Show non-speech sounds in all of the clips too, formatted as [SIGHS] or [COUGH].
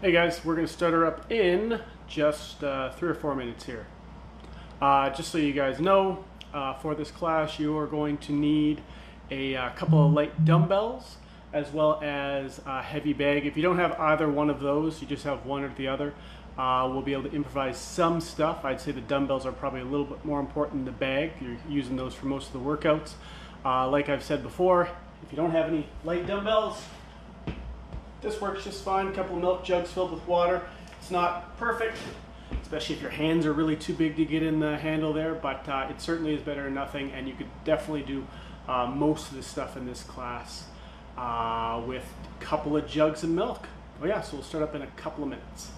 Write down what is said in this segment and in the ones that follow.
Hey guys, we're going to start her up in just uh, three or four minutes here. Uh, just so you guys know, uh, for this class you are going to need a, uh, couple of light dumbbells as well as a heavy bag. If you don't have either one of those, you just have one or the other, uh, we'll be able to improvise some stuff. I'd say the dumbbells are probably a little bit more important than the bag. You're using those for most of the workouts. Uh, like I've said before, if you don't have any light dumbbells, this works just fine. A couple of milk jugs filled with water. It's not perfect, especially if your hands are really too big to get in the handle there, but uh, it certainly is better than nothing, and you could definitely do uh, most of the stuff in this class uh, with a couple of jugs of milk. Oh yeah, so we'll start up in a couple of minutes.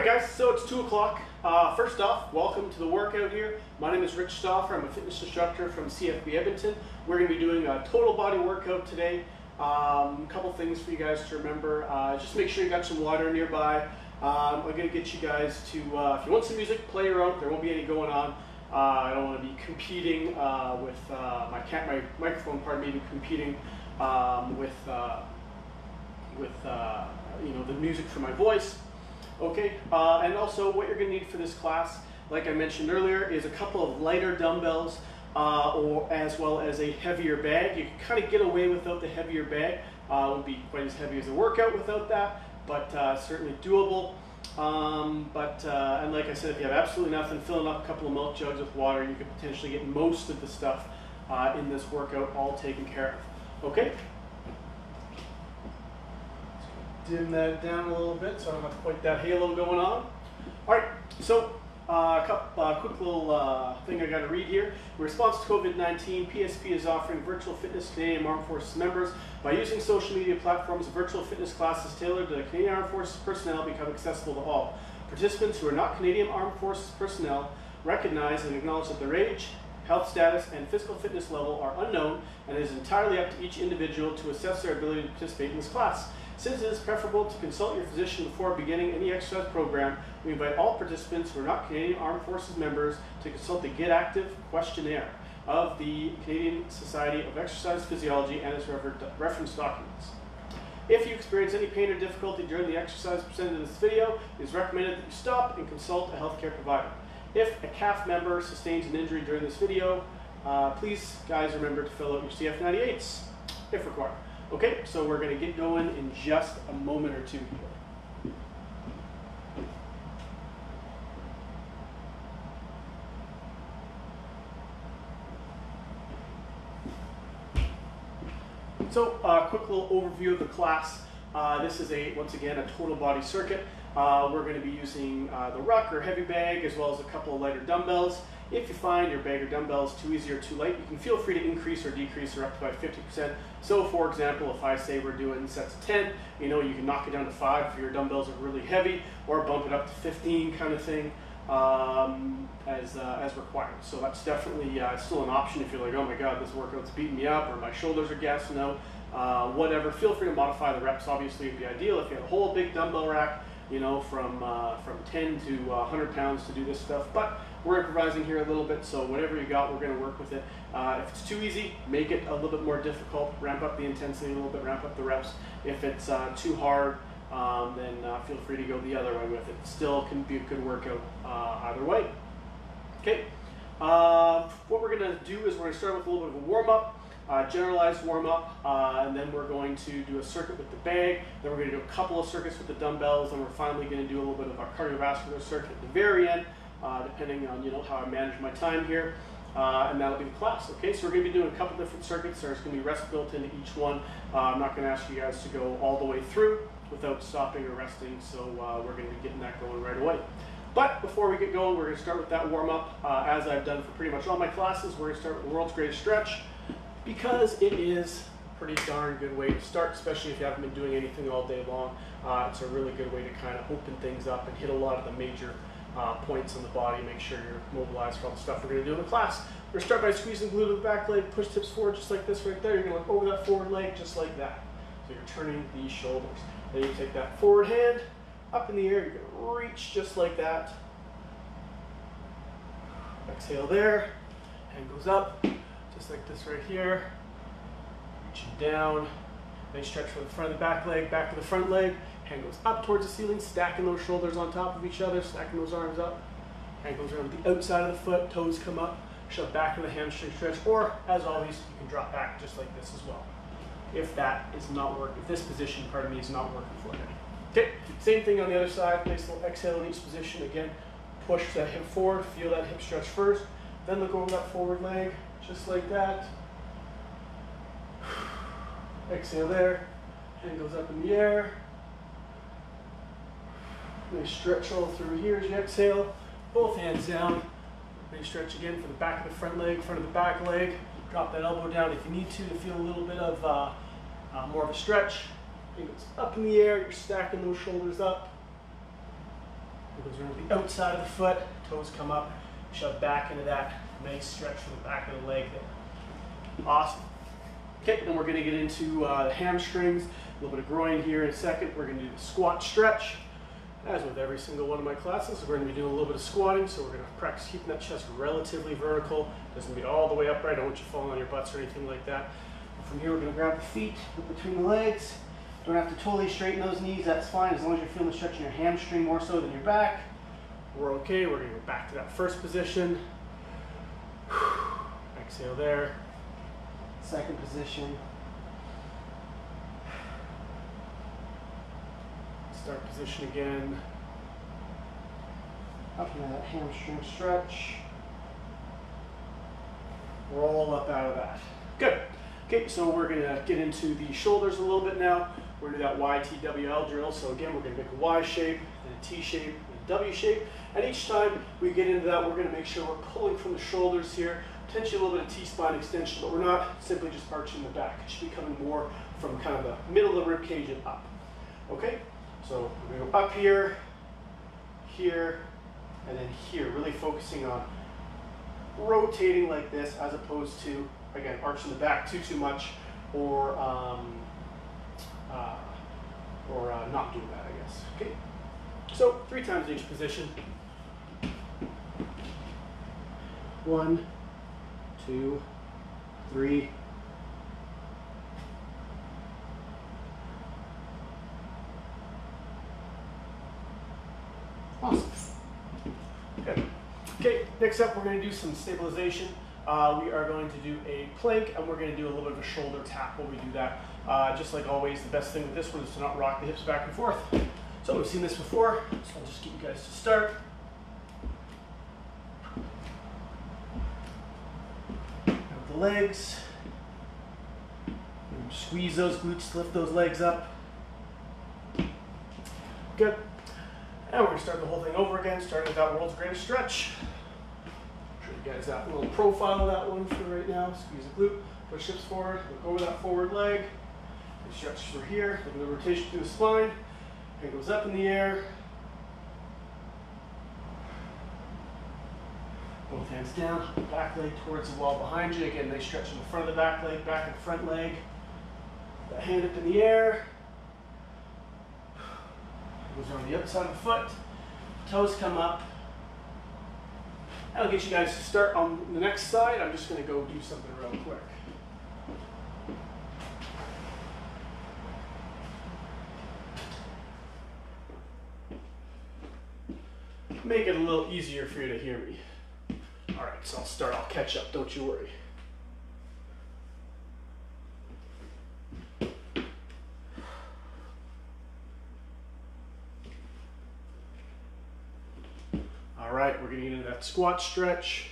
All right, guys, so it's 2 o'clock. Uh, first off, welcome to the workout here. My name is Rich Stauffer. I'm a fitness instructor from CFB Edmonton. We're going to be doing a total body workout today. Um, a couple things for you guys to remember. Uh, just make sure you got some water nearby. Um, I'm going to get you guys to, uh, if you want some music, play own. There won't be any going on. Uh, I don't want to be competing uh, with uh, my, cat, my microphone, pardon me, competing um, with, with you know, the music for my voice. Okay, uh, and also what you're going to need for this class, like I mentioned earlier, is a couple of lighter dumbbells uh, or as well as a heavier bag. You can kind of get away without the heavier bag. Uh, it won't be quite as heavy as a workout without that, but uh, certainly doable. Um, but, uh, and like I said, if you have absolutely nothing, filling up a couple of milk jugs with water, you could potentially get most of the stuff uh, in this workout all taken care of. Okay? Dim that down a little bit so I don't have quite that halo going on. All right, so uh, a uh, quick little uh, thing I got to read here. In response to COVID-19, PSP is offering virtual fitness to Canadian Armed Forces members. By using social media platforms, virtual fitness classes tailored to Canadian Armed Forces personnel become accessible to all. Participants who are not Canadian Armed Forces personnel recognize and acknowledge that their age, health status, and physical fitness level are unknown, and it is entirely up to each individual to assess their ability to participate in this class. Since it is preferable to consult your physician before beginning any exercise program, we invite all participants who are not Canadian Armed Forces members to consult the Get Active questionnaire of the Canadian Society of Exercise Physiology and its reference documents. If you experience any pain or difficulty during the exercise presented in this video, it is recommended that you stop and consult a healthcare provider. If a CAF member sustains an injury during this video, uh, please, guys, remember to fill out your CF98s if required. Okay, so we're going to get going in just a moment or two here. So, a uh, quick little overview of the class. Uh, this is a, once again, a total body circuit. Uh, we're going to be using uh, the ruck or heavy bag as well as a couple of lighter dumbbells. If you find your bag or dumbbells too easy or too light, you can feel free to increase or decrease or up to by 50%. So for example, if I say we're doing sets of 10, you know, you can knock it down to five if your dumbbells are really heavy or bump it up to 15 kind of thing um, as, uh, as required. So that's definitely uh, still an option if you're like, oh my God, this workout's beating me up or my shoulders are gassing out, uh, whatever. Feel free to modify the reps. Obviously, it'd be ideal if you had a whole big dumbbell rack, you know, from, uh, from 10 to 100 uh, pounds to do this stuff. But we're improvising here a little bit, so whatever you got, we're going to work with it. Uh, if it's too easy, make it a little bit more difficult. Ramp up the intensity a little bit, ramp up the reps. If it's uh, too hard, um, then uh, feel free to go the other way with it. Still can be a good workout uh, either way. Okay, uh, what we're going to do is we're going to start with a little bit of a warm-up. Uh, generalized warm up, uh, and then we're going to do a circuit with the bag. Then we're going to do a couple of circuits with the dumbbells, and we're finally going to do a little bit of a cardiovascular circuit at the very end uh, depending on you know how I manage my time here. Uh, and that'll be the class. Okay, so we're going to be doing a couple different circuits. There's going to be rest built into each one. Uh, I'm not going to ask you guys to go all the way through without stopping or resting, so uh, we're going to be getting that going right away. But before we get going, we're going to start with that warm up. Uh, as I've done for pretty much all my classes, we're going to start with the world's greatest stretch because it is a pretty darn good way to start, especially if you haven't been doing anything all day long. Uh, it's a really good way to kind of open things up and hit a lot of the major uh, points in the body, make sure you're mobilized for all the stuff we're going to do in the class. We're going to start by squeezing glute to the back leg, push tips forward just like this right there. You're going to look over that forward leg just like that. So you're turning these shoulders. Then you take that forward hand up in the air. You're going to reach just like that. Exhale there. Hand goes up, just like this right here. Reaching down. Then stretch from the front of the back leg, back to the front leg. Hand goes up towards the ceiling, stacking those shoulders on top of each other, stacking those arms up. Hand goes around the outside of the foot, toes come up, shove back to the hamstring stretch, or as always, you can drop back just like this as well. If that is not working, if this position, pardon me, is not working for you. Okay, same thing on the other side, nice little exhale in each position. Again, push that hip forward, feel that hip stretch first, then look over that forward leg, just like that. [SIGHS] Exhale there, hand goes up in the air, Nice stretch all through here as you exhale. Both hands down. Nice stretch again for the back of the front leg, front of the back leg. Drop that elbow down if you need to to feel a little bit of uh, uh, more of a stretch. It goes up in the air, you're stacking those shoulders up. It goes around the outside of the foot, toes come up, shove back into that nice stretch for the back of the leg there. Awesome. Okay, then we're gonna get into uh, the hamstrings, a little bit of groin here in a second. We're gonna do the squat stretch. As with every single one of my classes, we're going to be doing a little bit of squatting, so we're going to practice keeping that chest relatively vertical. It Doesn't be all the way upright. I don't want you falling on your butts or anything like that. From here, we're going to grab the feet, between the legs. Don't have to totally straighten those knees. That's fine as long as you're feeling the stretch in your hamstring more so than your back. We're okay. We're going to go back to that first position. Exhale there. Second position. Start position again. Up into that hamstring stretch. Roll up out of that. Good. Okay, so we're going to get into the shoulders a little bit now. We're going to do that YTWL drill. So again, we're going to make a Y shape, then a T shape, and a W shape. And each time we get into that, we're going to make sure we're pulling from the shoulders here, potentially a little bit of T-spine extension, but we're not simply just arching the back. It should be coming more from kind of the middle of the rib cage and up. Okay, so we're going to go up here, here, and then here, really focusing on rotating like this as opposed to, again, arching the back too, too much, or, um, uh, or uh, not doing that, I guess. Okay, so three times in each position. One, two, three, Good. Okay, next up we're going to do some stabilization. Uh, we are going to do a plank and we're going to do a little bit of a shoulder tap while we do that. Uh, just like always, the best thing with this one is to not rock the hips back and forth. So we've seen this before, so I'll just get you guys to start. the legs. Squeeze those glutes, lift those legs up. Good. And we're going to start the whole thing over again, starting with that world's greatest stretch. Show you guys that little profile of that one for right now. Squeeze the glute, push hips forward, look over that forward leg. It stretches through here, look at the rotation through the spine. It goes up in the air. Both hands down, back leg towards the wall behind you. Again, they stretch in the front of the back leg, back and front leg. That hand up in the air. Goes on the outside of the foot. Toes come up. I'll get you guys to start on the next side. I'm just going to go do something real quick. Make it a little easier for you to hear me. All right, so I'll start, I'll catch up, don't you worry. Right, we're gonna get into that squat stretch.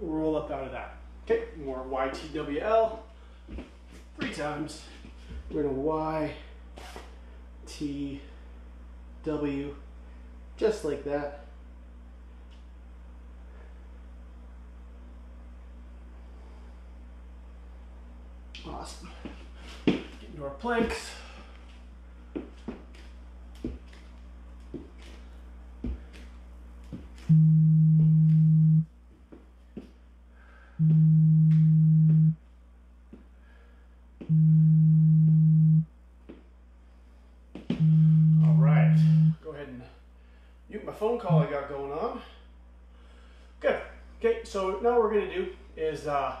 Roll up out of that. Okay, more YTWL. Three times. We're gonna Y, T, W, just like that. Awesome. Get into our planks. All right, go ahead and mute my phone call I got going on. Good. Okay, so now what we're gonna do is uh,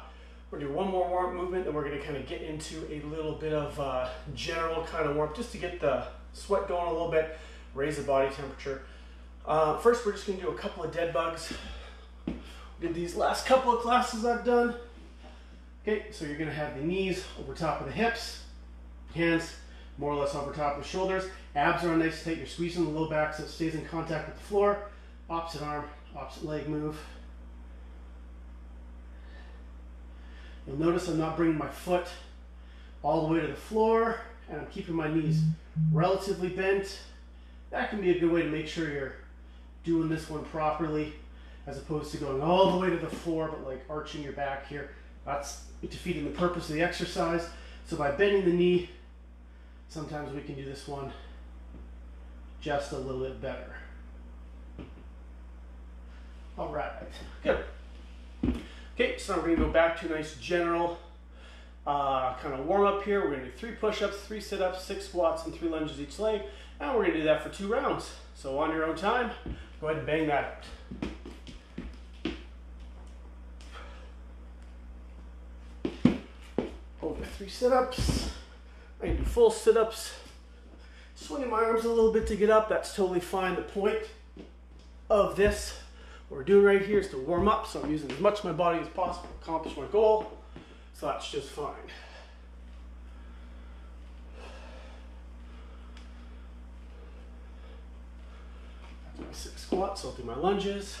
we're gonna do one more warm-up movement, then we're gonna kind of get into a little bit of uh, general kind of warm-up just to get the sweat going a little bit, raise the body temperature. Uh, first, we're just gonna do a couple of dead bugs. We did these last couple of classes I've done. Okay, so you're gonna have the knees over top of the hips, hands more or less over top of the shoulders. Abs are nice and tight. You're squeezing the low back so it stays in contact with the floor. Opposite arm, opposite leg move. You'll notice I'm not bringing my foot all the way to the floor and I'm keeping my knees relatively bent. That can be a good way to make sure you're doing this one properly as opposed to going all the way to the floor but like arching your back here. That's defeating the purpose of the exercise. So by bending the knee, sometimes we can do this one just a little bit better. All right, good. Okay, so we're gonna go back to a nice general uh, kind of warm up here. We're gonna do three push-ups, three sit-ups, six squats, and three lunges each leg. And we're gonna do that for two rounds. So on your own time, go ahead and bang that out. Over three sit-ups. I can do full sit-ups. Swinging my arms a little bit to get up, that's totally fine. The point of this what we're doing right here is to warm up, so I'm using as much of my body as possible to accomplish my goal. So that's just fine. That's my six squats, so I'll do my lunges.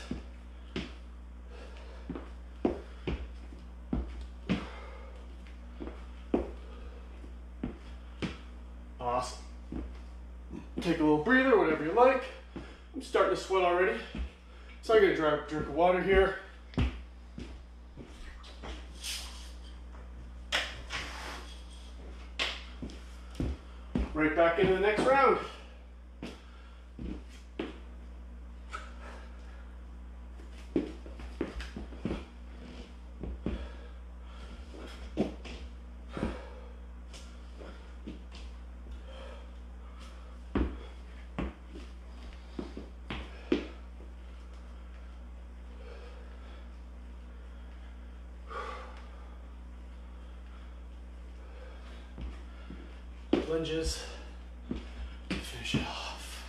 Awesome. Take a little breather, whatever you like. I'm starting to sweat already. So gonna drink a drink of water here. Right back into the next round. Lunges to finish it off.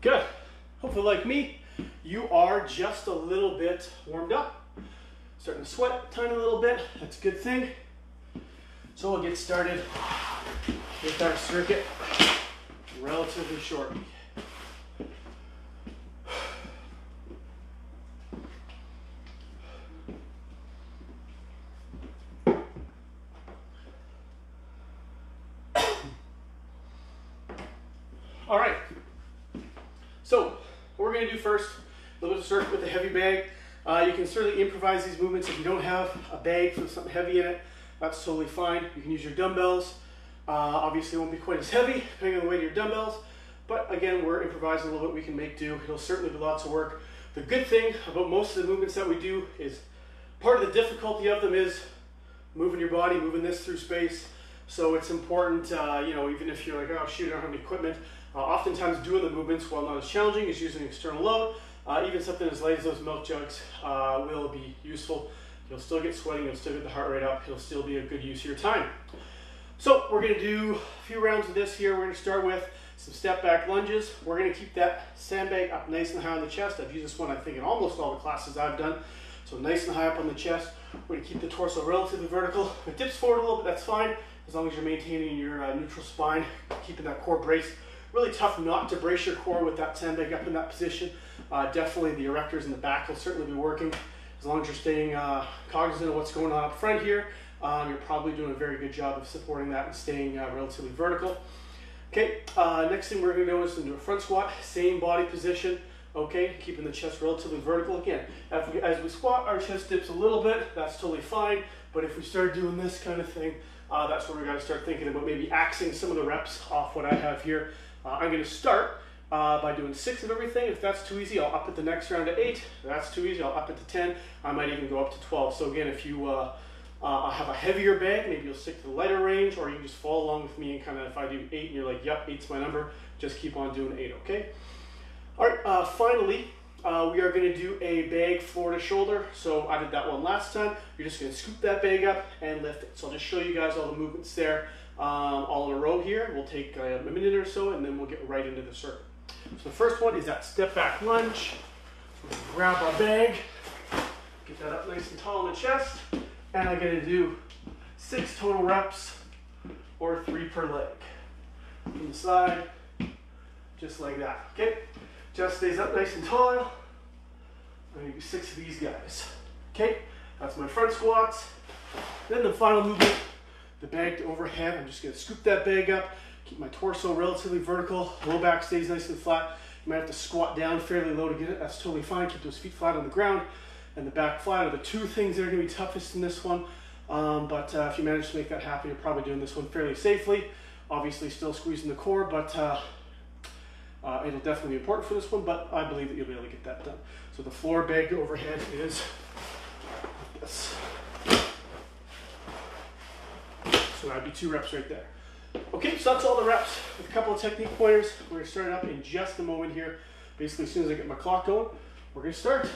Good. Hopefully, like me, you are just a little bit warmed up. Starting to sweat a tiny little bit. That's a good thing. So we'll get started with our circuit relatively shortly. All right. So what we're going to do first, a little bit of circuit with a heavy bag. Uh, you can certainly improvise these movements if you don't have a bag with something heavy in it. That's totally fine. You can use your dumbbells. Uh, obviously, it won't be quite as heavy depending on the weight of your dumbbells. But again, we're improvising a little bit. We can make do. It'll certainly be lots of work. The good thing about most of the movements that we do is part of the difficulty of them is moving your body, moving this through space. So it's important, uh, you know, even if you're like, oh shoot, I don't have any equipment, uh, oftentimes doing the movements, while not as challenging, is using external load. Uh, even something as light as those milk jugs uh, will be useful. You'll still get sweating, you'll still get the heart rate up, it'll still be a good use of your time. So we're gonna do a few rounds of this here. We're gonna start with some step back lunges. We're gonna keep that sandbag up nice and high on the chest. I've used this one, I think, in almost all the classes I've done. So nice and high up on the chest. We're gonna keep the torso relatively vertical. It dips forward a little bit, that's fine, as long as you're maintaining your uh, neutral spine, keeping that core brace Really tough not to brace your core with that sandbag up in that position. Uh, definitely the erectors in the back will certainly be working. As long as you're staying uh, cognizant of what's going on up front here, um, you're probably doing a very good job of supporting that and staying uh, relatively vertical. Okay, uh, next thing we're gonna go is into a front squat, same body position. Okay, keeping the chest relatively vertical. Again, as we, as we squat, our chest dips a little bit, that's totally fine. But if we start doing this kind of thing, uh, that's where we gotta start thinking about maybe axing some of the reps off what I have here. Uh, I'm going to start uh, by doing six of everything. If that's too easy, I'll up it the next round to eight. If that's too easy, I'll up it to 10. I might even go up to 12. So again, if you uh, uh, have a heavier bag, maybe you'll stick to the lighter range, or you can just follow along with me and kind of, if I do eight and you're like, yep, eight's my number, just keep on doing eight, okay? All right, uh, finally, uh, we are going to do a bag floor to shoulder. So I did that one last time. You're just going to scoop that bag up and lift it. So I'll just show you guys all the movements there um, all in a row here. We'll take uh, a minute or so and then we'll get right into the circuit. So the first one is that step back lunge. So grab our bag, get that up nice and tall in the chest, and I'm gonna do six total reps or three per leg. From the side, just like that, okay? Chest stays up nice and tall. I'm gonna do six of these guys, okay? That's my front squats. Then the final movement the bag to overhead. I'm just gonna scoop that bag up, keep my torso relatively vertical, low back stays nice and flat. You might have to squat down fairly low to get it, that's totally fine. Keep those feet flat on the ground and the back flat are the two things that are gonna be toughest in this one. Um, but uh, if you manage to make that happen, you're probably doing this one fairly safely. Obviously still squeezing the core, but uh, uh, it'll definitely be important for this one, but I believe that you'll be able to get that done. So the floor bag to overhead is this. So that'd be two reps right there. Okay, so that's all the reps with a couple of technique pointers. We're gonna start up in just a moment here. Basically, as soon as I get my clock going, we're gonna start.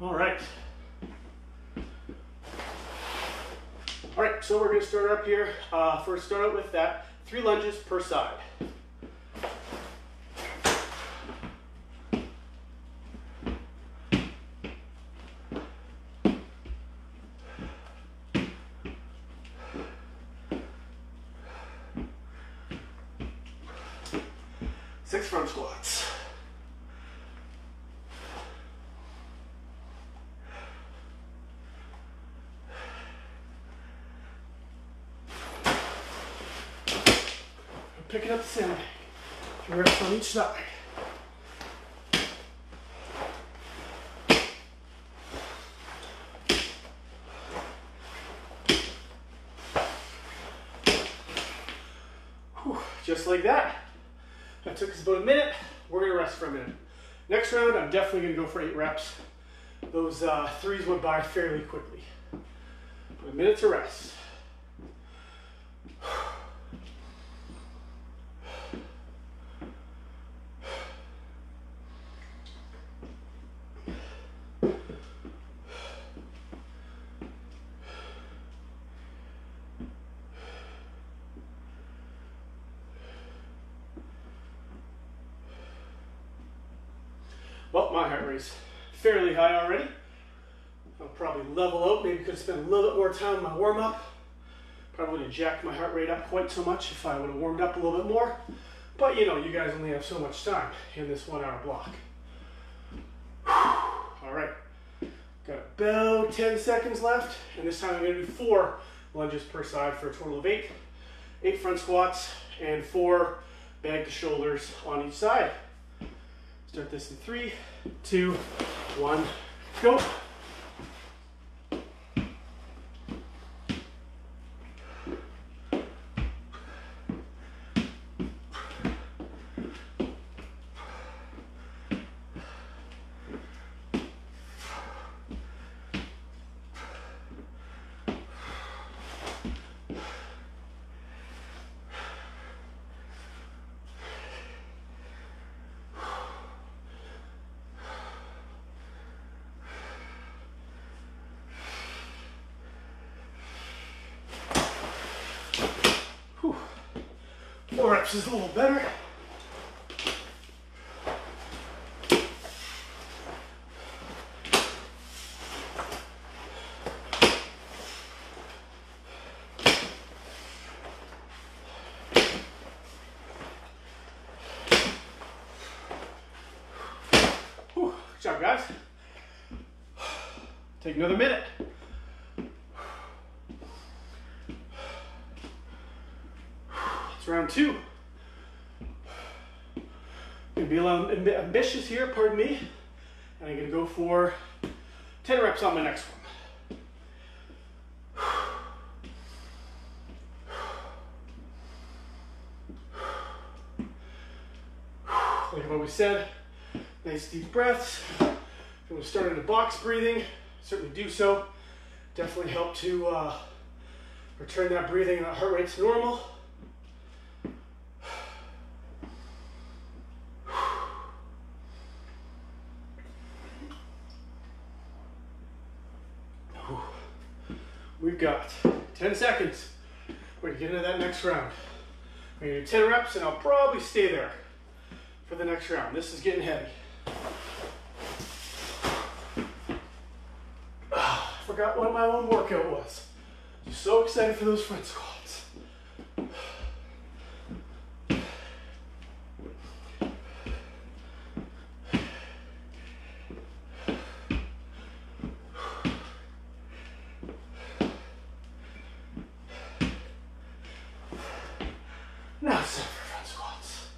All right. All right, so we're gonna start up here. Uh, first, start out with that three lunges per side. picking up the sandbag. Reps on each side. Whew, just like that. That took us about a minute. We're gonna rest for a minute. Next round, I'm definitely gonna go for eight reps. Those uh, threes went by fairly quickly. A minute to rest. Well, my heart rate's fairly high already. I'll probably level Spend a little bit more time on my warm up. Probably would have jacked my heart rate up quite so much if I would have warmed up a little bit more. But you know, you guys only have so much time in this one hour block. All right, got about 10 seconds left. And this time I'm gonna do four lunges per side for a total of eight. Eight front squats and four bag to shoulders on each side. Start this in three, two, one, go. Four is a little better. Guys. Take another minute. It's round two. Gonna be a little amb- ambitious here, pardon me. And I'm gonna go for 10 reps on my next one. Like I've always said, nice deep breaths. If you want to start box breathing, certainly do so. Definitely help to uh, return that breathing and that heart rate to normal. We've got 10 seconds. We're gonna get into that next round. I'm gonna do 10 reps and I'll probably stay there for the next round. This is getting heavy. Ah, [SIGHS] I forgot what my own workout was. I'm so excited for those front squats. Now it's time for front squats.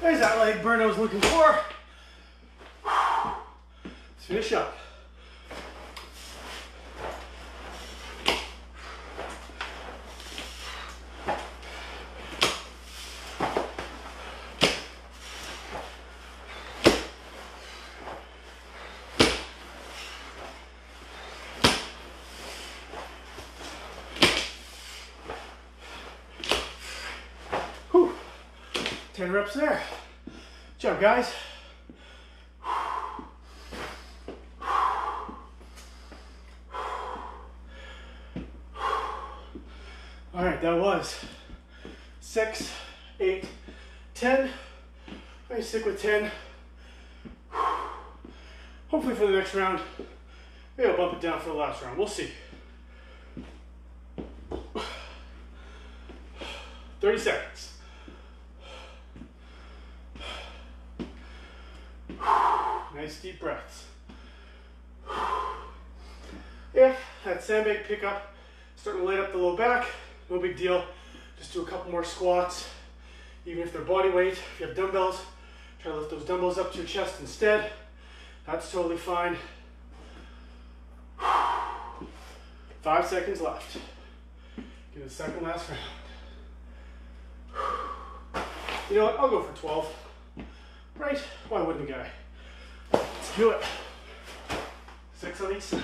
There's that leg burn I was looking for. Let's finish up. Whew. 10 reps there. Good job, guys. All right, that was six, eight, ten. I'm stick with 10. Hopefully for the next round, maybe I'll bump it down for the last round. We'll see. 30 seconds. Nice deep breaths. If that up, starting to light up the low back, no big deal. Just do a couple more squats, even if they're body weight. If you have dumbbells, try to lift those dumbbells up to your chest instead. That's totally fine. [SIGHS] Five seconds left. Get a second last round. You know what? I'll go for 12. Right? Why wouldn't a guy? Let's do it. Six on each side.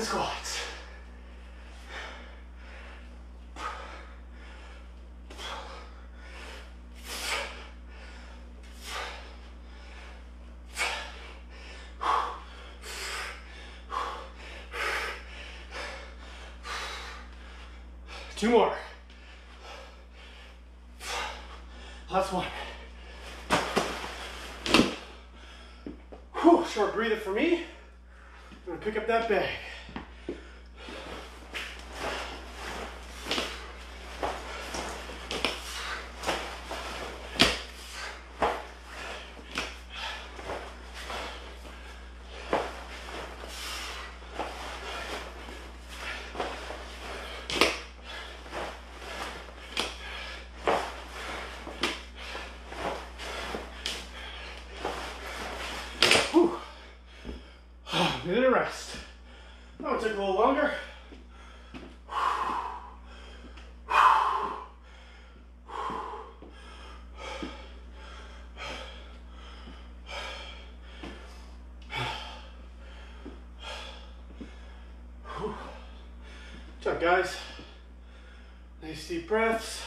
10 squats. Two more. Last one. Whew, short breather for me. I'm gonna pick up that bag. Guys. Nice deep breaths.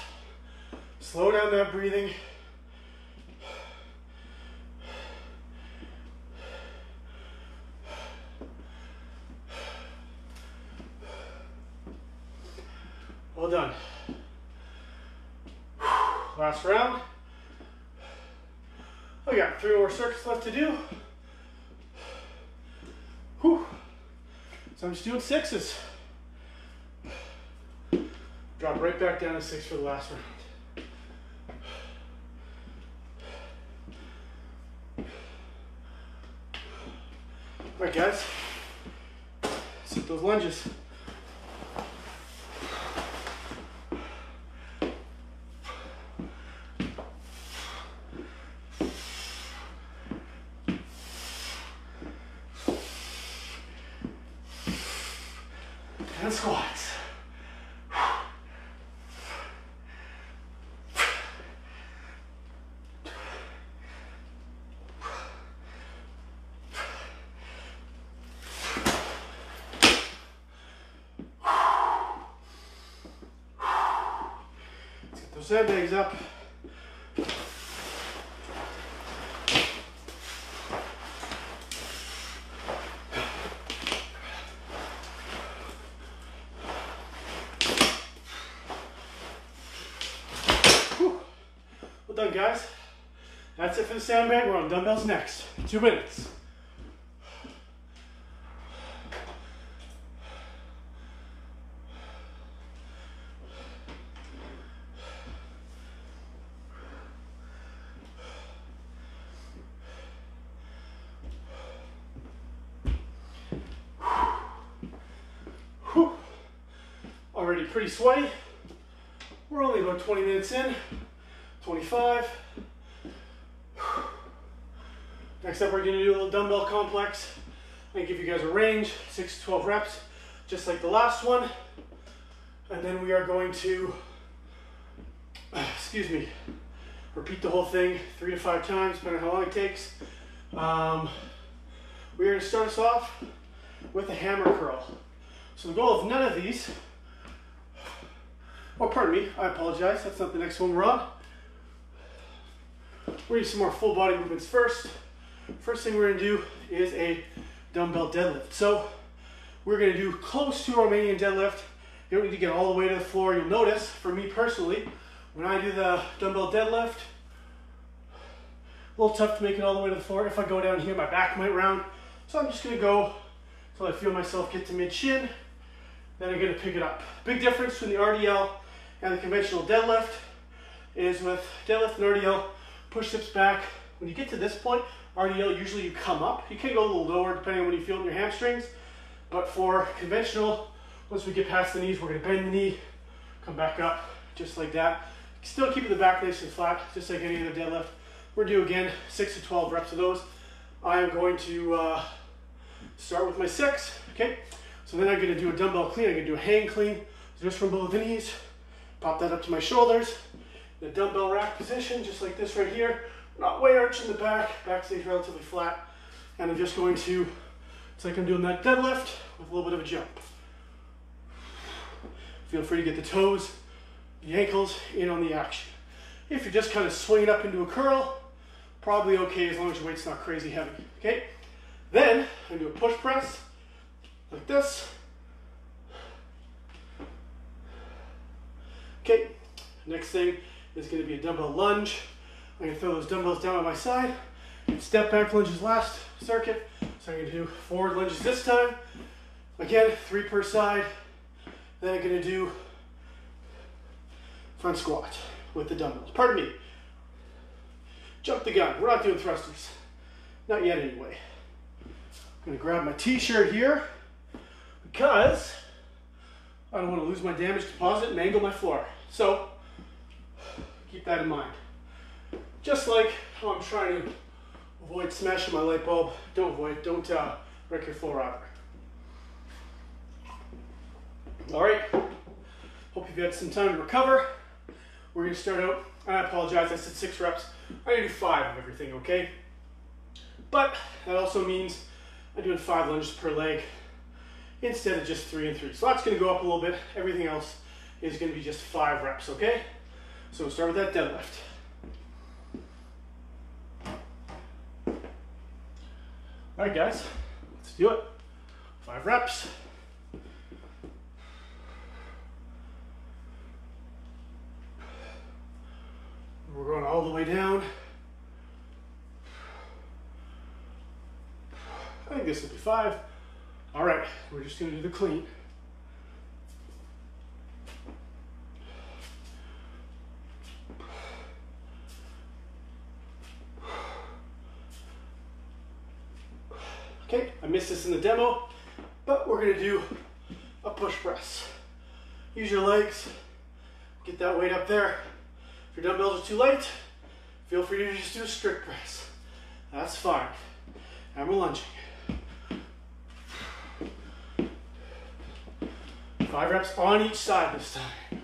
Slow down that breathing. Well done. Last round. Oh, I got three more circuits left to do. Whew. So I'm just doing sixes. Drop right back down to six for the last round. All right, guys. Let's hit those lunges. and squats. Those up. Whew. Well done, guys. That's it for the sandbag. We're on dumbbells next. Two minutes. Whew. Pretty sweaty. We're only about 20 minutes in, 25. Next up, we're gonna do a little dumbbell complex. Gonna give you guys a range, six to 12 reps, just like the last one. And then we are going to, excuse me, repeat the whole thing three to five times, depending on how long it takes. Um, we are gonna start us off with a hammer curl. So the goal of none of these me, I apologize. That's not the next one we're on. We're gonna do some more full body movements first. First thing we're gonna do is a dumbbell deadlift. So we're gonna do close to Romanian deadlift. You don't need to get all the way to the floor. You'll notice, for me personally, when I do the dumbbell deadlift, a little tough to make it all the way to the floor. If I go down here, my back might round. So I'm just gonna go until I feel myself get to mid shin. Then I'm gonna pick it up. Big difference between the RDL and the conventional deadlift is with deadlift and RDL, push hips back. When you get to this point, RDL usually you come up. You can go a little lower depending on when you feel in your hamstrings. But for conventional, once we get past the knees, we're gonna bend the knee, come back up, just like that. Still keeping the back nice and flat, just like any other deadlift. We're gonna do again, six to 12 reps of those. I am going to uh, start with my six, okay? So then I'm gonna do a dumbbell clean. I'm gonna do a hang clean, just from below the knees. Pop that up to my shoulders. The dumbbell rack position, just like this right here. Not way arching the back. Back stays relatively flat. And I'm just going to, it's like I'm doing that deadlift with a little bit of a jump. Feel free to get the toes, the ankles in on the action. If you're just kind of swinging up into a curl, probably okay as long as your weight's not crazy heavy, okay? Then I do a push press like this. Okay, next thing is gonna be a dumbbell lunge. I'm gonna throw those dumbbells down on my side. Step back lunges last circuit. So I'm gonna do forward lunges this time. Again, three per side. Then I'm gonna do front squat with the dumbbells. Pardon me. Jump the gun. We're not doing thrusters. Not yet anyway. I'm gonna grab my t-shirt here because I don't want to lose my damage deposit and angle my floor. So keep that in mind. Just like how I'm trying to avoid smashing my light bulb, don't avoid, don't uh, wreck your floor either. All right, hope you've had some time to recover. We're gonna start out, I apologize, I said six reps. I'm gonna do five of everything, okay? But that also means I'm doing five lunges per leg instead of just three and three. So that's gonna go up a little bit. Everything else is gonna be just five reps, okay? So we'll start with that deadlift. All right, guys, let's do it. Five reps. We're going all the way down. I think this will be five. All right, we're just gonna do the clean. Okay, I missed this in the demo, but we're gonna do a push press. Use your legs, get that weight up there. If your dumbbells are too light, feel free to just do a strict press. That's fine. And we're lunging. Five reps on each side this time.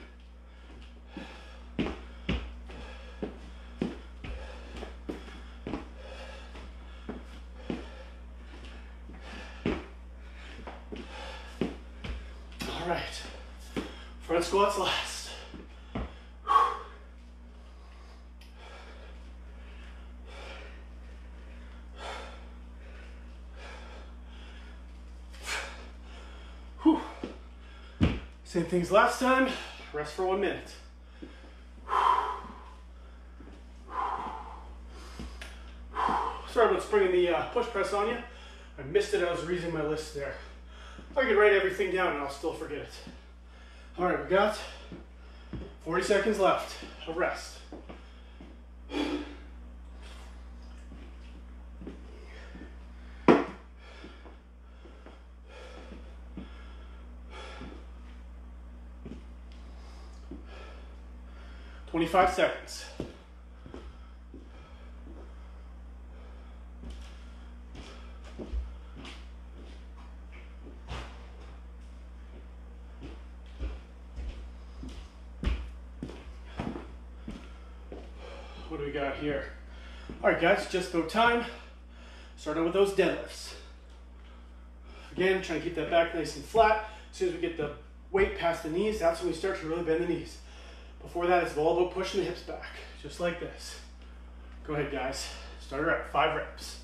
All right, front squats last. Whew. Same things last time. Rest for one minute. Sorry about springing the uh, push press on you. I missed it. I was reading my list there. I could write everything down and I'll still forget it. All right, we got 40 seconds left of rest. Twenty-five seconds. What do we got here? All right, guys, just about time. Start Starting with those deadlifts. Again, trying to keep that back nice and flat. As soon as we get the weight past the knees, that's when we start to really bend the knees. Before that, it's all about pushing the hips back, just like this. Go ahead, guys. Start her at five reps.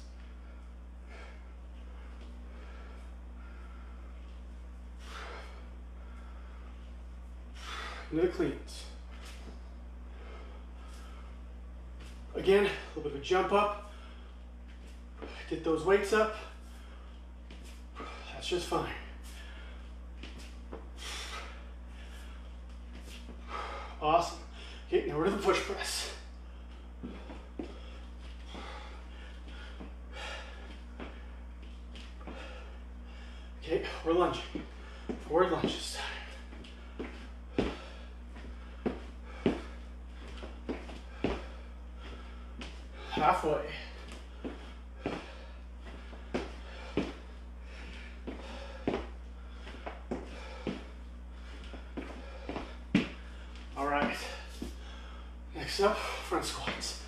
Into the cleans. Again, a little bit of a jump up. Get those weights up. That's just fine. Awesome. Okay, now we're to the push press. Okay, we're lunging. Forward lunge this time. Halfway. All right. Next up, front squats.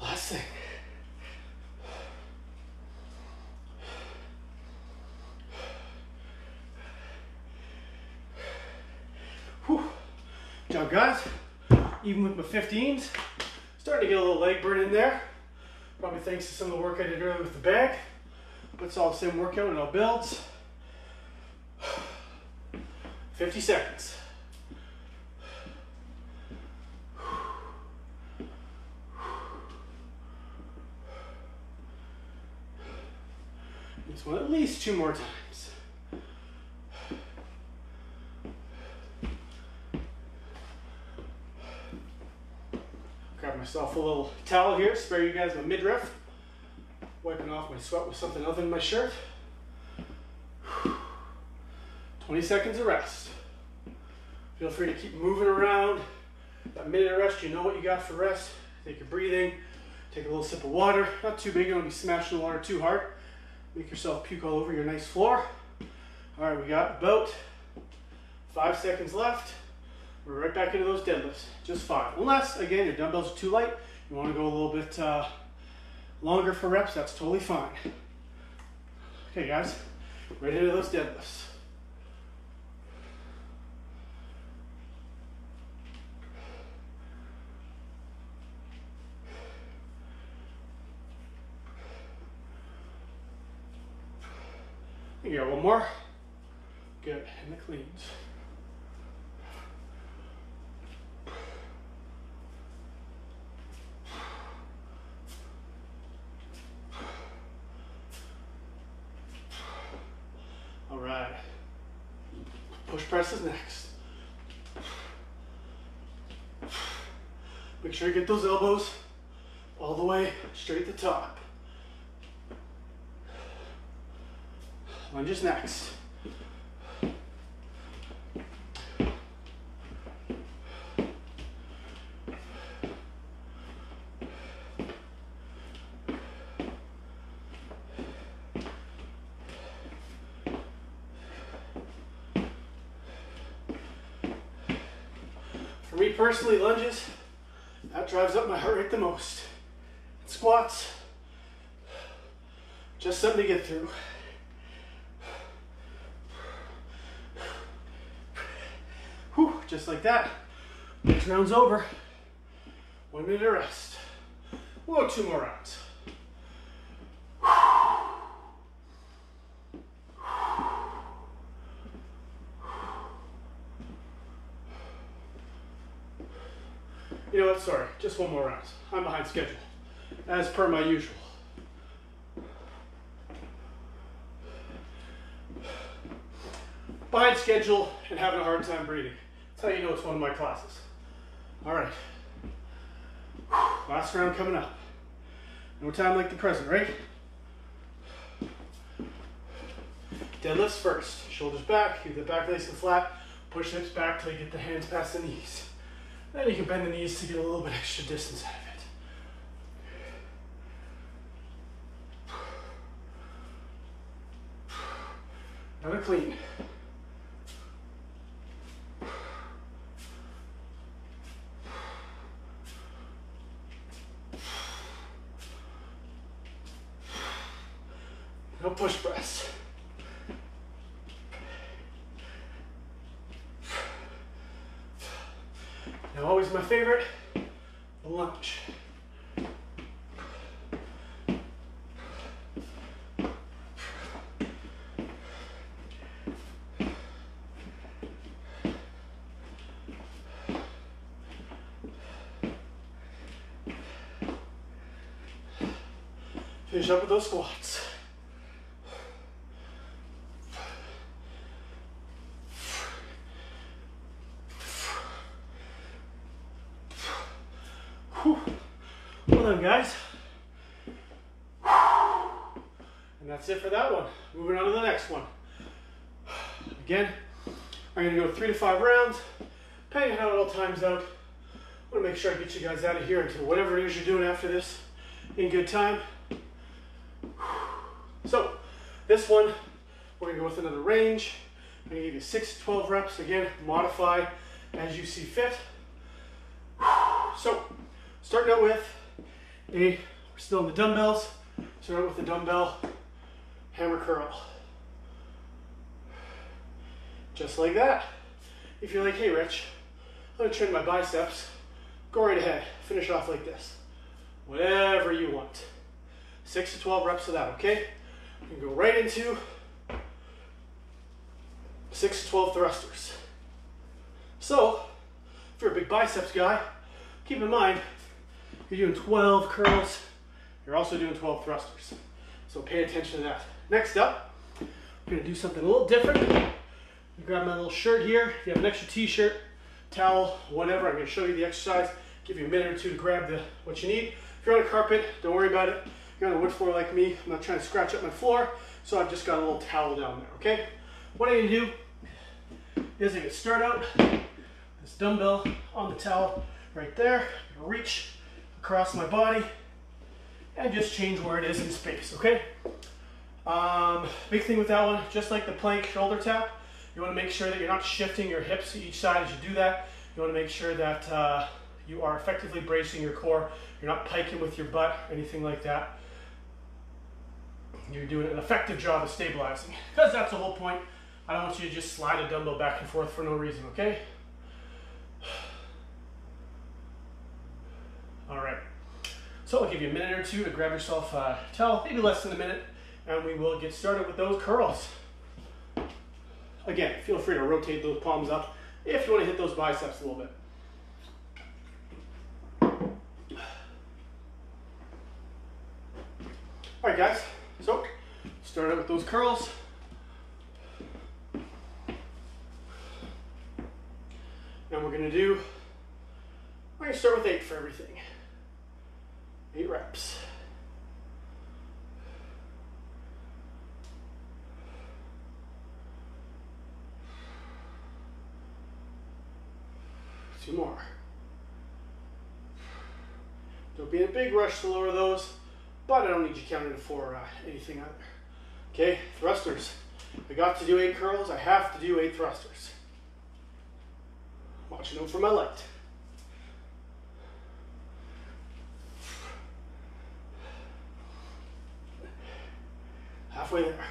Last thing. Even with my 15s. Starting to get a little leg burn in there. Probably thanks to some of the work I did earlier with the bag. But it's all the same workout and all builds. [SIGHS] 50 seconds. [SIGHS] This one at least two more times. Grab myself a little towel here, spare you guys my midriff. Wiping off my sweat with something other than my shirt. 20 seconds of rest. Feel free to keep moving around. That minute of rest, you know what you got for rest. Take your breathing, take a little sip of water. Not too big, you don't be smashing the water too hard. Make yourself puke all over your nice floor. All right, we got about five seconds left. We're right back into those deadlifts, just five. Unless, again, your dumbbells are too light, you wanna go a little bit uh, longer for reps, that's totally fine. Okay, guys, right into those deadlifts. You got one more. Good, and the cleans. All right. Push presses next. Make sure you get those elbows all the way straight to the top. Lunges next. For me personally, lunges, the most. Squats, just something to get through. Whew, just like that. Next round's over. One minute of rest. We'll go two more rounds. Know what? Sorry, just one more round. I'm behind schedule, as per my usual. Behind schedule and having a hard time breathing. That's how you know it's one of my classes. All right. Last round coming up. No time like the present, right? Deadlifts first. Shoulders back, keep the back nice and flat. Push hips back till you get the hands past the knees. Then you can bend the knees to get a little bit extra distance out of it. Another clean. No push press. Always my favorite, the lunge. Finish up with those squats. Whew. Well done, guys. And that's it for that one. Moving on to the next one. Again, I'm gonna go three to five rounds, depending on how it all times out. I wanna make sure I get you guys out of here into whatever it is you're doing after this in good time. So, this one, we're gonna go with another range. I'm gonna give you six to 12 reps. Again, modify as you see fit. So, starting out with a, we're still in the dumbbells, start out with the dumbbell hammer curl. Just like that. If you're like, hey Rich, I'm gonna train my biceps, go right ahead. Finish off like this. Whatever you want. Six to 12 reps of that, okay? You can go right into six to 12 thrusters. So, if you're a big biceps guy, keep in mind, you're doing 12 curls, you're also doing 12 thrusters. So pay attention to that. Next up, we're gonna do something a little different. Grab my little shirt here. If you have an extra t-shirt, towel, whatever, I'm gonna show you the exercise. Give you a minute or two to grab the what you need. If you're on a carpet, don't worry about it. If you're on a wood floor like me, I'm not trying to scratch up my floor, so I've just got a little towel down there, okay? What I'm gonna do is I can start out this dumbbell on the towel right there, reach across my body, and just change where it is in space, okay? Um, big thing with that one, just like the plank shoulder tap, you wanna make sure that you're not shifting your hips to each side as you do that. You wanna make sure that uh, you are effectively bracing your core. You're not piking with your butt, anything like that. You're doing an effective job of stabilizing, because that's the whole point. I don't want you to just slide a dumbbell back and forth for no reason, okay? All right. So I'll give you a minute or two to grab yourself a towel, maybe less than a minute, and we will get started with those curls. Again, feel free to rotate those palms up if you want to hit those biceps a little bit. All right, guys, so start out with those curls. And we're gonna do, we're gonna start with eight for everything. Eight reps. Two more. Don't be in a big rush to lower those, but I don't need you counting for uh, anything either. Okay, thrusters. I got to do eight curls, I have to do eight thrusters. Watching out for my light. Halfway there.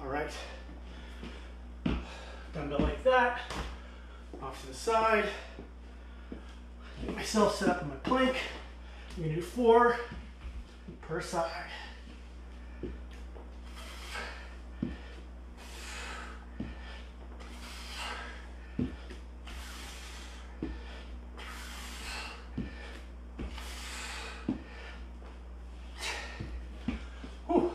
All right. That. Off to the side. Get myself set up in my plank. I'm gonna do four per side. Whew.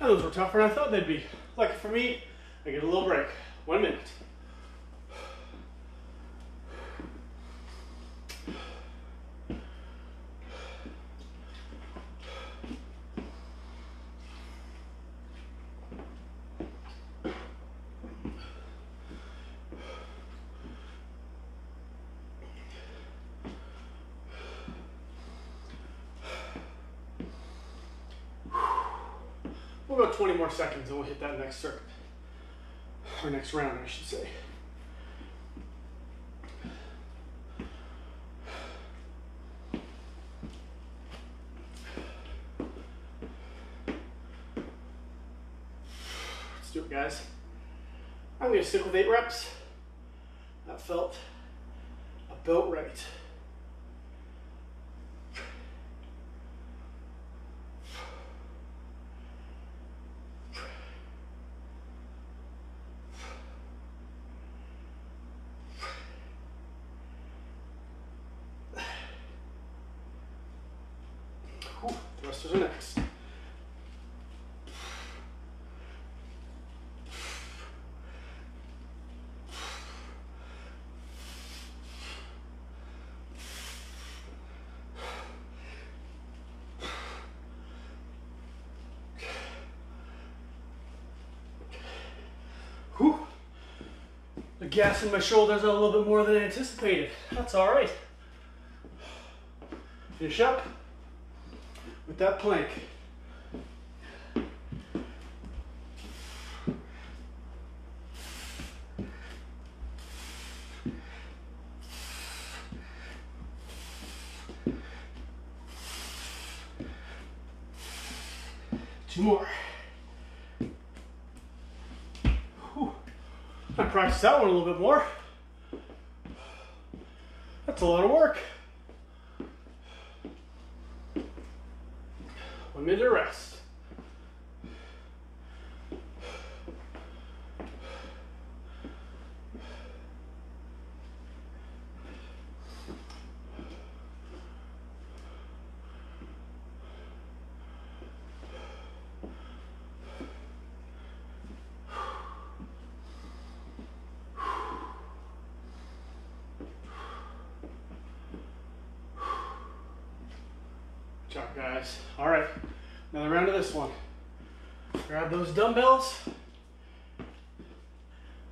Those were tougher than I thought they'd be. Like for me, I get a little break. One minute. 20 more seconds and we'll hit that next circuit. Or next round, I should say. Let's do it, guys. I'm going to stick with eight reps. That felt about right. Whew, thrusters are next. Whew. The gas in my shoulders are a little bit more than anticipated. That's all right. Finish up with that plank. Two more. I practice that one a little bit more. That's a lot of work. One minute rest. job, guys. All right, another round of this one. Grab those dumbbells.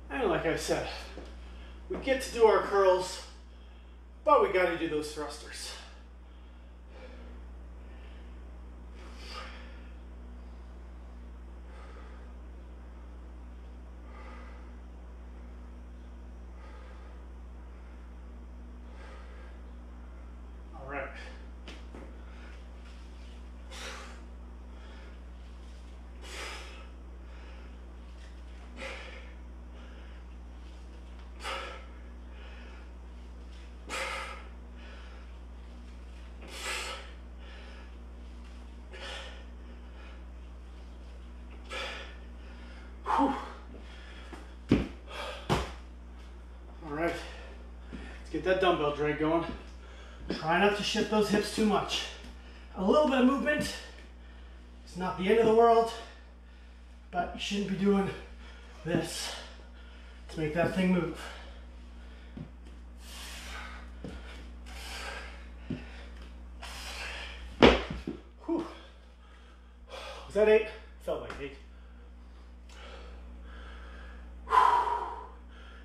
And like I said, we get to do our curls, but we got to do those thrusters. Whew. All right, let's get that dumbbell drag going. Try not to shift those hips too much. A little bit of movement. It's not the end of the world, but you shouldn't be doing this to make that thing move. Whew. Was that eight? Felt like eight.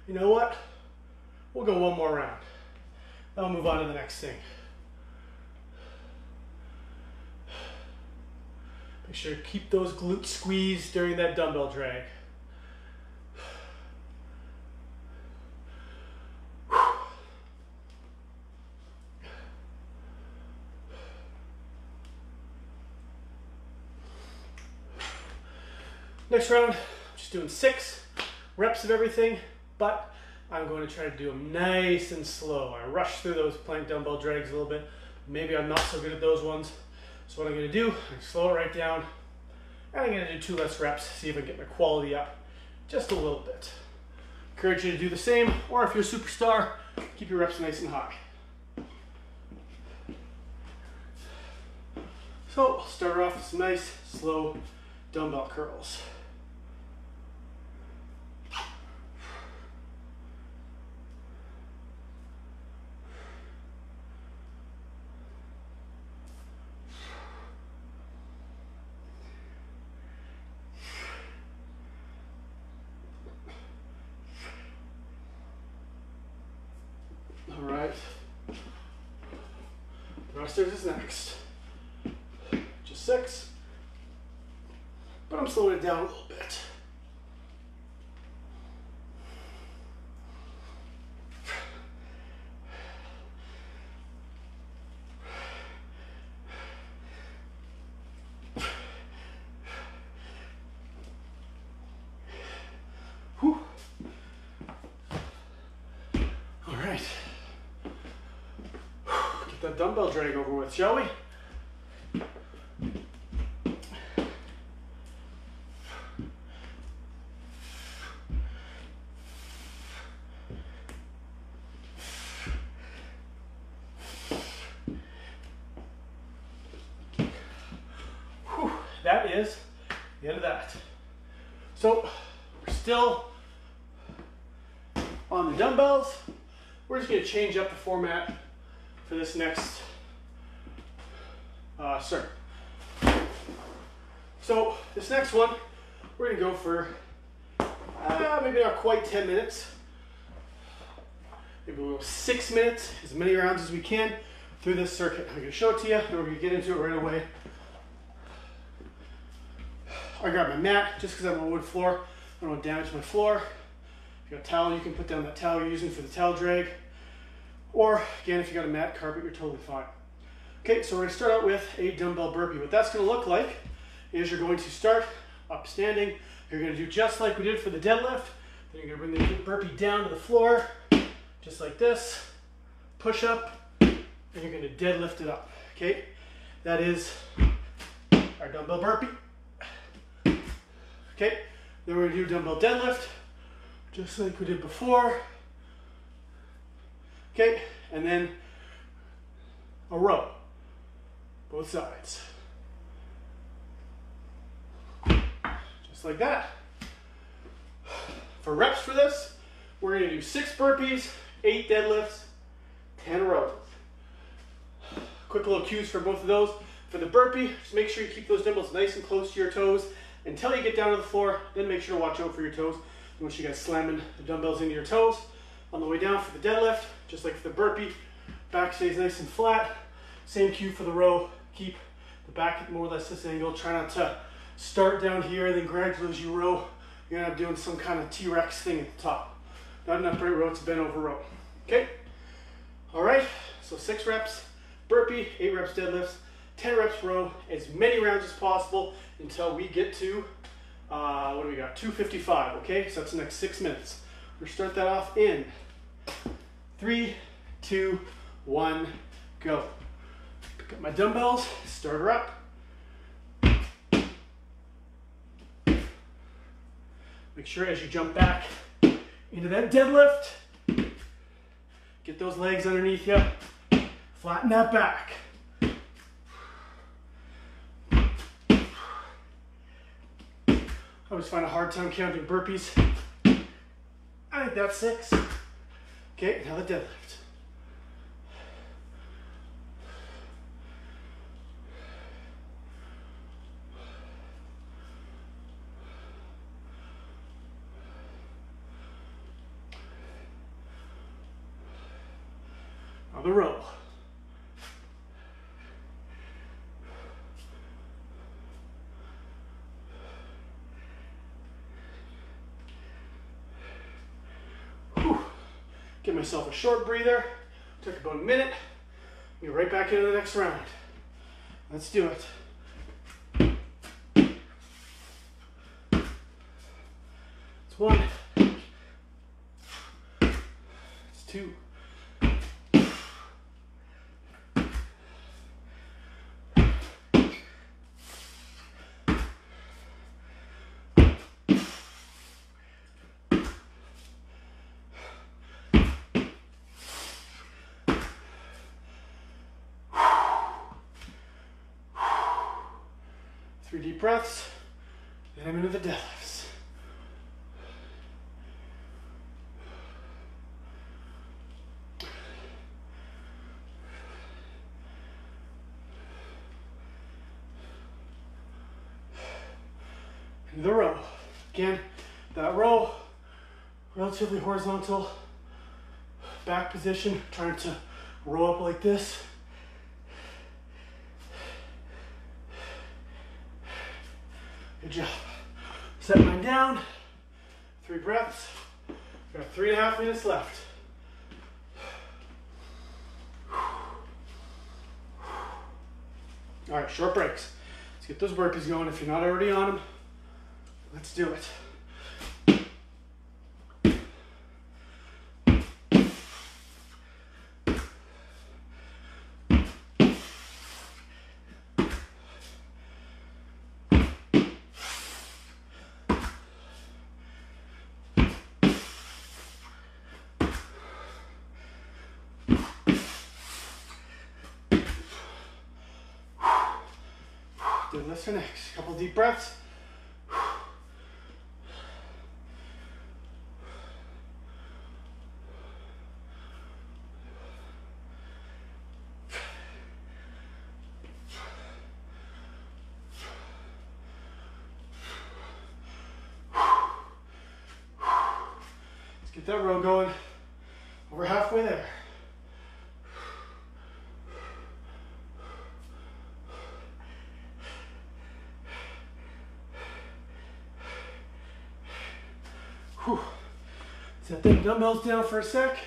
you know what? We'll go one more round. We'll move on to the next thing. Make sure to keep those glutes squeezed during that dumbbell drag. Next round, just doing six reps of everything but I'm going to try to do them nice and slow. I rush through those plank dumbbell drags a little bit. Maybe I'm not so good at those ones. So what I'm going to do, I'm slow it right down, and I'm going to do two less reps, see if I can get my quality up just a little bit. Encourage you to do the same, or if you're a superstar, keep your reps nice and high. So I'll start off with some nice, slow dumbbell curls. Thrusters is next. Just six. But I'm slowing it down a little bit. Dumbbell drag over with, shall we? That is the end of that. So we're still on the dumbbells. We're just gonna change up the format for this next uh, circuit. So this next one, we're gonna go for uh, maybe not quite 10 minutes. Maybe we'll go six minutes, as many rounds as we can through this circuit. I'm gonna show it to you, and we're gonna get into it right away. I grab my mat just because I'm on a wood floor. I don't want to damage my floor. If you got a towel, you can put down that towel you're using for the towel drag. Or again, if you got a mat carpet, you're totally fine. Okay, so we're gonna start out with a dumbbell burpee. What that's gonna look like is you're going to start up standing. You're to do just like we did for the deadlift. Then you're to bring the burpee down to the floor, just like this. Push up, and you're to deadlift it up. Okay, that is our dumbbell burpee. Okay, then we're to do dumbbell deadlift, just like we did before. Okay, and then a row, both sides. Just like that. For reps for this, we're gonna do six burpees, eight deadlifts, 10 rows. Quick little cues for both of those. For the burpee, just make sure you keep those dumbbells nice and close to your toes until you get down to the floor. Then make sure to watch out for your toes. Once you guys slamming the dumbbells into your toes. On the way down for the deadlift, just like for the burpee, back stays nice and flat. Same cue for the row. Keep the back at more or less this angle. Try not to start down here, and then gradually as you row, you're gonna end up doing some kind of T-Rex thing at the top. Not an upright row, it's a bent over row. Okay? All right, so six reps, burpee, eight reps deadlifts, 10 reps row, as many rounds as possible until we get to, uh, what do we got, 255, okay? So that's the next six minutes. We're start that off in three, two, one, go. Pick up my dumbbells, start her up. Make sure as you jump back into that deadlift, get those legs underneath you, flatten that back. I always find a hard time counting burpees. I think that's six. Okay, now the deadlift. on the row. Whew. Give myself a short breather. Took about a minute. Get right back into the next round. Let's do it. It's one. It's two. Three deep breaths, then I'm into the deadlifts. Into the row. Again, that row, relatively horizontal, back position, trying to row up like this. Good job. Set mine down. Three breaths. Got three and a half minutes left. All right, short breaks. Let's get those burpees going. If you're not already on them, let's do it. Next. Couple deep breaths. Let's get that row going. We're halfway there. set dumbbells down for a sec.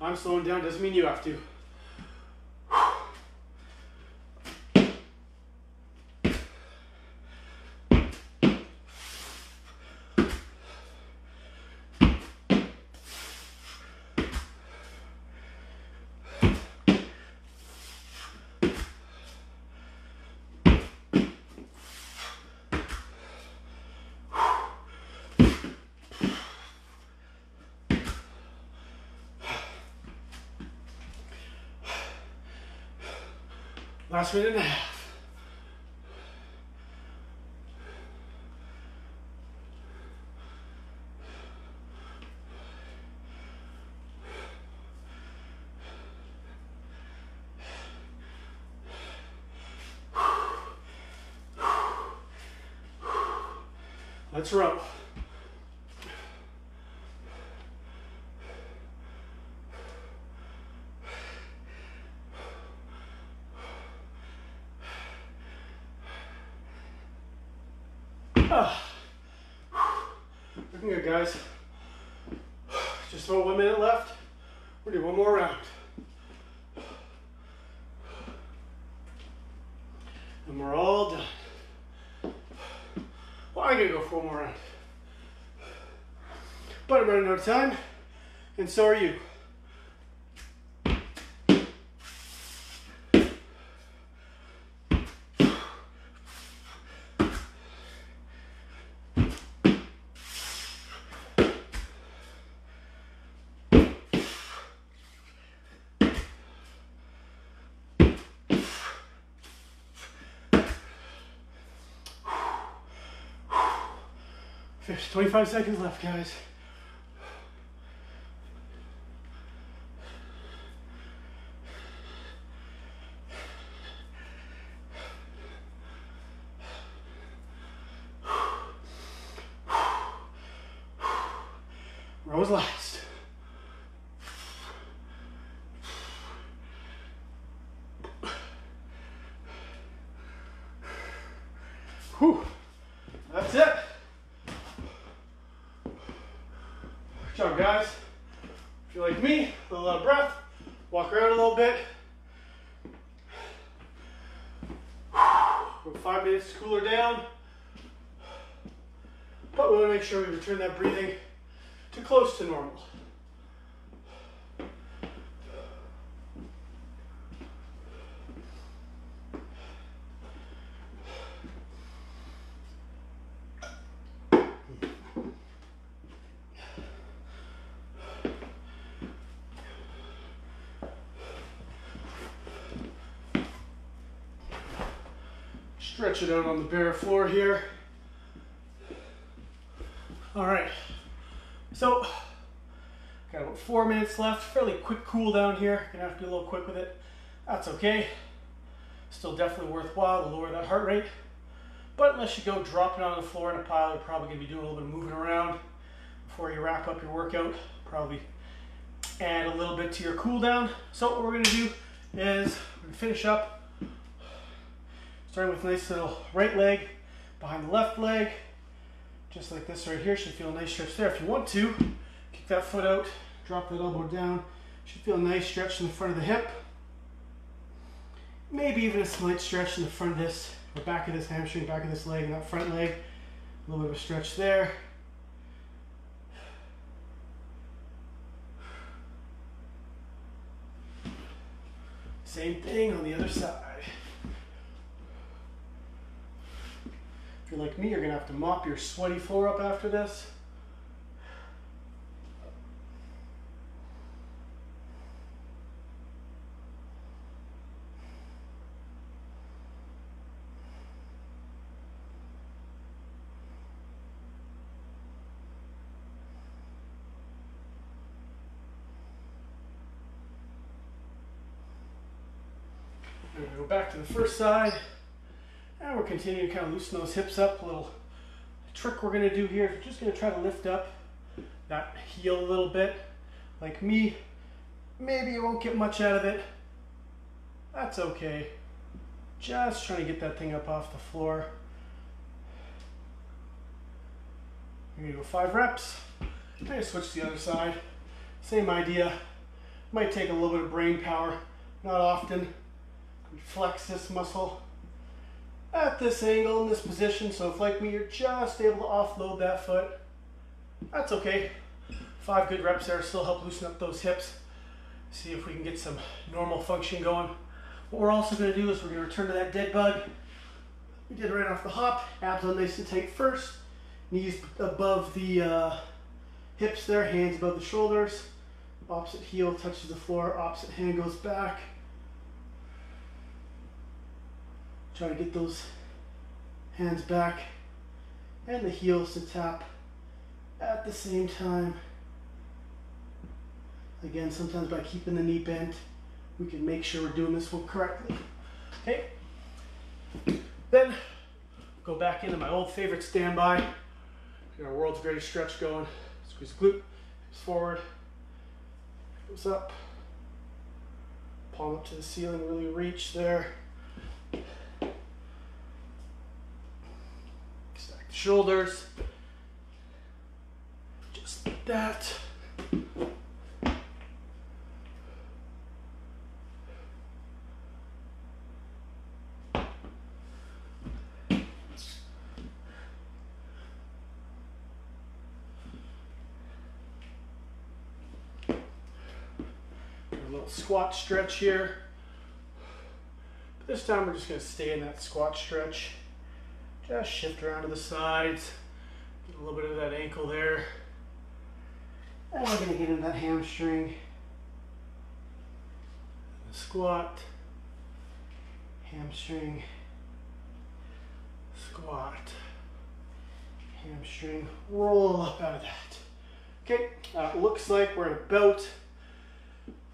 I'm slowing down, doesn't mean you have to. Last minute and a half. Let's [SIGHS] Looking good, guys. Just about one minute left. We're doing one more round. And we're all done. Well, I'm gonna go for one more round. But I'm running out of time, and so are you. 25 seconds left, guys. Row is last. Whew. That's it. Good job, guys. If you're like me, a little out of breath, walk around a little bit. About five minutes to cool her down. But we want to make sure we return that breathing to close to normal. Stretch it out on the bare floor here. All right, so got about four minutes left. Fairly quick cool down here. Gonna have to be a little quick with it. That's okay. Still definitely worthwhile to lower that heart rate. But unless you go dropping on the floor in a pile, you're probably gonna be doing a little bit of moving around before you wrap up your workout. Probably add a little bit to your cool down. So what we're gonna do is finish up starting with a nice little right leg behind the left leg just like this right here. Should feel a nice stretch there. If you want to, kick that foot out, drop that elbow down. Should feel a nice stretch in the front of the hip. Maybe even a slight stretch in the front of this, or back of this hamstring, back of this leg, and that front leg. A little bit of a stretch there. Same thing on the other side. If you're like me, you're gonna have to mop your sweaty floor up after this. The first side. And we're continuing to kind of loosen those hips up. A little trick we're gonna do here. Just gonna try to lift up that heel a little bit. Like me, maybe you won't get much out of it. That's okay. Just trying to get that thing up off the floor. We're gonna go five reps. I'm gonna switch to the other side. Same idea. Might take a little bit of brain power, not often. Flex this muscle at this angle in this position. So if like me, you're just able to offload that foot, that's okay. Five good reps there still help loosen up those hips. See if we can get some normal function going. What we're also gonna do is we're gonna return to that dead bug. We did right off the hop. Abs on nice and tight first. Knees above the uh, hips there, hands above the shoulders. Opposite heel touches the floor, opposite hand goes back. Try to get those hands back and the heels to tap at the same time. Again, sometimes by keeping the knee bent, we can make sure we're doing this one correctly. Okay. Then go back into my old favorite standby. Get our world's greatest stretch going. Squeeze the glute, hips forward, goes up, palm up to the ceiling, really reach there. Shoulders. Just like that. Squat stretch here. This time we're just going to stay in that squat stretch. Just shift around to the sides. Get a little bit of that ankle there. And we're gonna get into that hamstring. Squat, hamstring, squat, hamstring, roll up out of that. Okay, uh, looks like we're about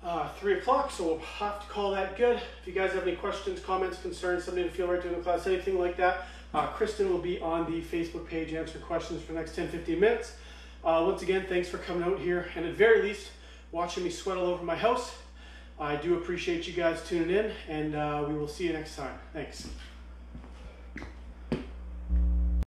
uh, 3 o'clock, so we'll have to call that good. If you guys have any questions, comments, concerns, something to feel right during the class, anything like that, uh, Kristen will be on the Facebook page answering questions for the next 10 15 minutes. Uh, once again, thanks for coming out here and at very least watching me sweat all over my house. I do appreciate you guys tuning in, and uh, we will see you next time. Thanks.